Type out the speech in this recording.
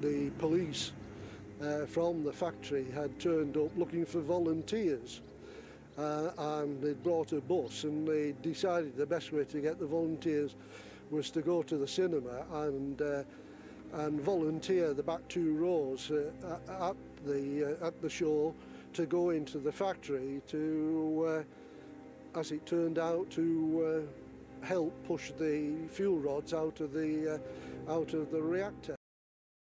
the police uh, from the factory had turned up looking for volunteers. Uh, and they'd brought a bus and they decided the best way to get the volunteers was to go to the cinema and uh, and volunteer the back two rows uh, at the uh, at the show to go into the factory to uh, as it turned out to help push the fuel rods out of the out of the reactor